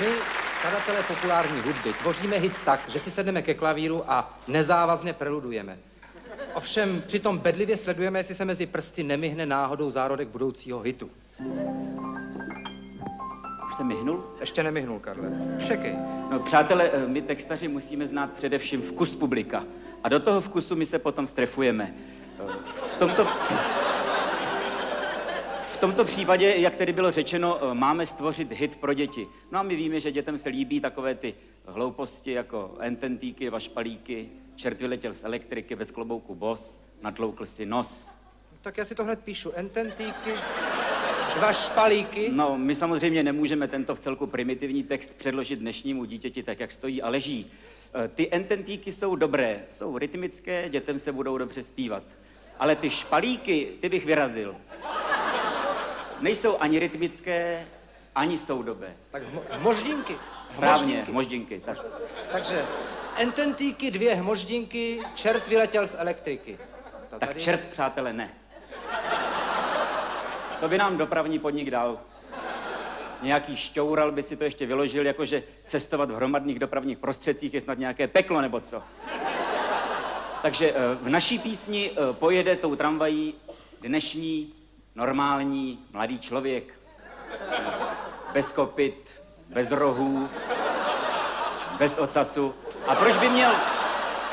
My, skladatelé populární hudby, tvoříme hit tak, že si sedneme ke klavíru a nezávazně preludujeme. Ovšem přitom bedlivě sledujeme, jestli se mezi prsty nemyhne náhodou zárodek budoucího hitu. Už se myhnul? Ještě nemyhnul, Karle. Čekej. No, přátelé, eh, my textaři musíme znát především vkus publika. A do toho vkusu my se potom strefujeme. Eh, V tomto... V tomto případě, jak tedy bylo řečeno, eh, máme stvořit hit pro děti. No a my víme, že dětem se líbí takové ty hlouposti jako ententíky, vašpalíky, čert vyletěl z elektriky, bez klobouku bos, natloukl si nos. Tak já si to hned píšu. Ententíky, dva špalíky. No, my samozřejmě nemůžeme tento v celku primitivní text předložit dnešnímu dítěti tak, jak stojí a leží. E, Ty ententíky jsou dobré, jsou rytmické, dětem se budou dobře zpívat. Ale ty špalíky, ty bych vyrazil. Nejsou ani rytmické, ani soudobé. Tak hmo- hmoždinky. Správně, Hmoždinky. moždinky. Tak. Takže ententíky, dvě hmoždinky, čert vyletěl z elektriky. To tak čert, přátelé, ne. To by nám dopravní podnik dal. Nějaký šťoural by si to ještě vyložil, jakože cestovat v hromadných dopravních prostředcích je snad nějaké peklo nebo co. Takže eh, v naší písni eh, pojede tou tramvají dnešní normální mladý člověk. Bez kopyt, bez rohů, bez ocasu. A proč by měl,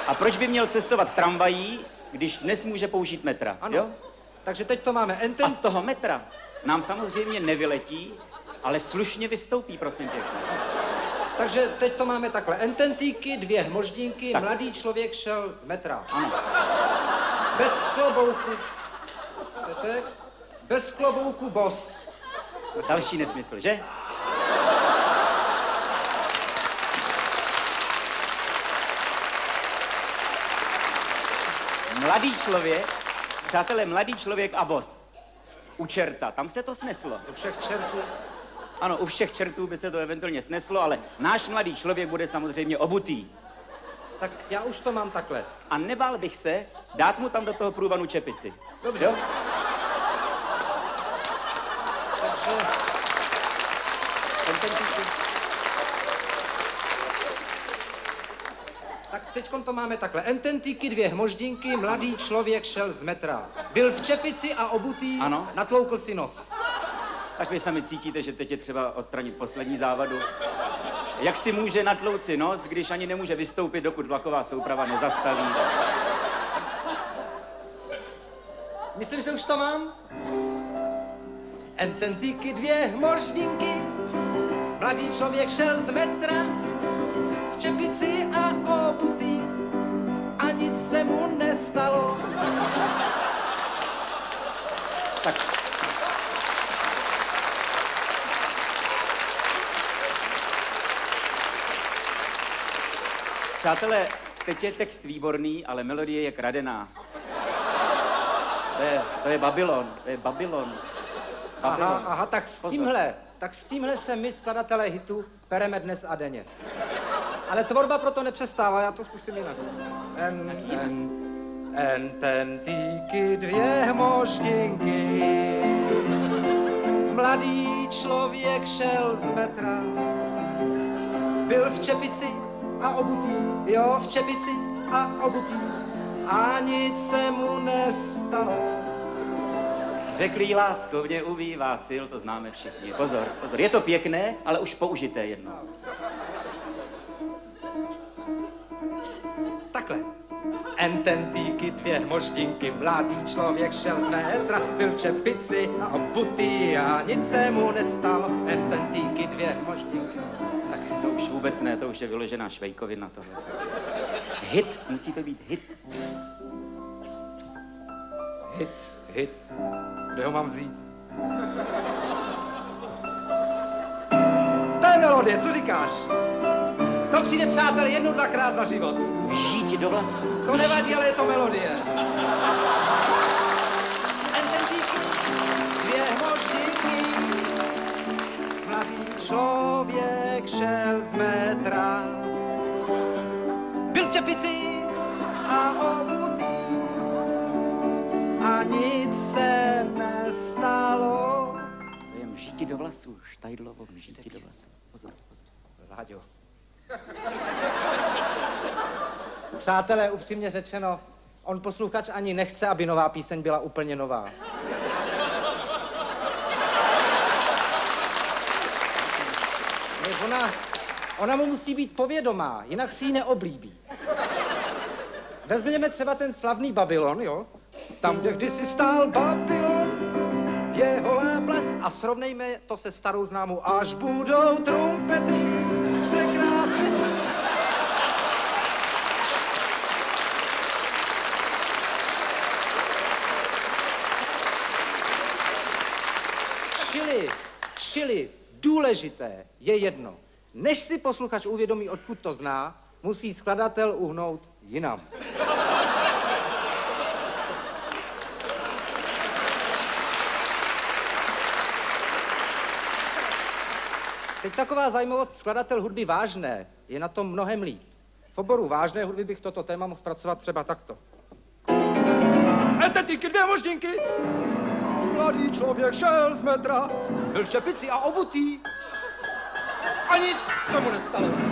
a proč by měl cestovat tramvají, když dnes může použít metra? Ano. Jo? Takže teď to máme A enten... z toho metra nám samozřejmě nevyletí, ale slušně vystoupí, prosím pěkně. Takže teď to máme takhle. Ententíky, dvě hmoždinky, Tak. mladý člověk šel z metra. Ano. Bez klobouku. To je text. Bez klobouku bos. Další nesmysl, že? Mladý člověk, přátelé, mladý člověk a bos. U čerta, tam se to sneslo. Do všech čertů. Ano, u všech čertů by se to eventuálně sneslo, ale náš mladý člověk bude samozřejmě obutý. Tak já už to mám takhle. A nebál bych se dát mu tam do toho průvanu čepici. Dobře. Jo? Takže... Ententíky. Tak teď to máme takhle. Ententíky, dvě hmoždinky, mladý člověk šel z metra. Byl v čepici a obutý, Ano. natloukl si nos. Tak vy sami cítíte, že teď je třeba odstranit poslední závadu. Jak si může natlouci nos, když ani nemůže vystoupit, dokud vlaková souprava nezastaví? Myslím, že už to mám. Ententíky, dvě hmoždinky, mladý člověk šel z metra, v čepici a obutý, a nic se mu nestalo. Tak. Přátelé, teď je text výborný, ale melodie je kradená. To je, to je Babylon, to je Babylon. Aha, aha, tak s tímhle, tak s tímhle se my, skladatelé hitu, pereme dnes a denně. Ale tvorba proto nepřestává, já to zkusím jinak. En, en, ententíky, dvě hmoždinky, mladý člověk šel z metra, byl v čepici a obutý, jo, v čepici a obutý, a nic se mu nestalo. Řeklý lásko mě ubývá sil, to známe všichni. Pozor, pozor, je to pěkné, ale už použité jedno. Takhle. Ententíky, dvě hmoždinky, mladý člověk šel z metra, byl v čepici a obutý a nic se mu nestalo. Ententíky, dvě hmoždinky. Tak to už vůbec ne, to už je vyložená švejkovina tohle. Hit, musí to být hit. Hit, hit. Kde ho mám vzít? To je melodie, co říkáš? To přijde, přátelé, jednou, dvakrát za život. Žít do vlasů. To nevadí, ale je to melodie. Ententíky, dvě hmoždinky, mladý člověk šel z metra. Byl v čepici mžíti do vlasů, štajdlovo mžíti do vlasů. Pozor, pozor. Láďo. Přátelé, upřímně řečeno, on posluchač ani nechce, aby nová píseň byla úplně nová. Ona, ona mu musí být povědomá, jinak si ji neoblíbí. Vezměme třeba ten slavný Babylon, jo? Tam, kde kdysi stál Babylon, jeho a srovnejme to se starou známou, až budou trumpety překrásně. Čili, čili důležité je jedno. Než si posluchač uvědomí, odkud to zná, musí skladatel uhnout jinam. Teď taková zajímavost, skladatel hudby vážné je na tom mnohem líp. V oboru vážné hudby bych toto téma mohl zpracovat třeba takto. Etetíky dvě moždinky! Mladý člověk šel z metra, byl v čepici a obutý. A nic se mu nestalo.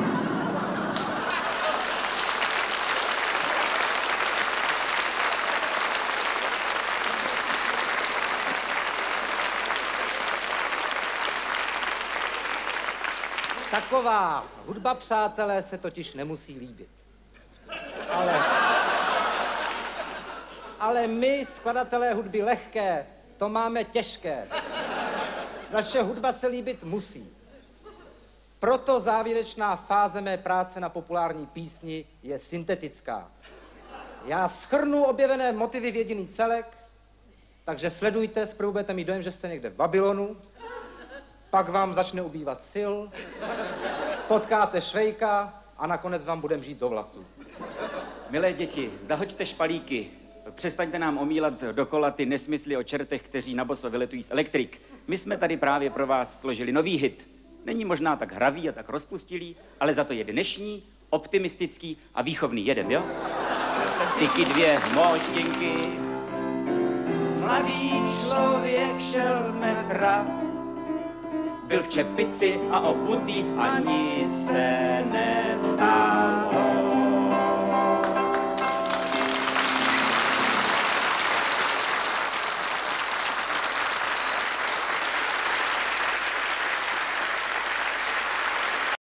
Taková hudba, přátelé, se totiž nemusí líbit. Ale, ale my, skladatelé hudby lehké, to máme těžké. Naše hudba se líbit musí. Proto závěrečná fáze mé práce na populární písni je syntetická. Já schrnu objevené motivy v jediný celek, takže sledujte, zprvu budete mít dojem, že jste někde v Babylonu, pak vám začne ubývat sil, potkáte Švejka a nakonec vám budem žít do vlasu. Milé děti, zahoďte špalíky. Přestaňte nám omílat dokola ty nesmysly o čertech, kteří na boso vyletují z elektrik. My jsme tady právě pro vás složili nový hit. Není možná tak hravý a tak rozpustilý, ale za to je dnešní, optimistický a výchovný. Jedem, jo? Tyky dvě moždinky. Mladý člověk šel z metra, byl v čepici a obutý a nic se.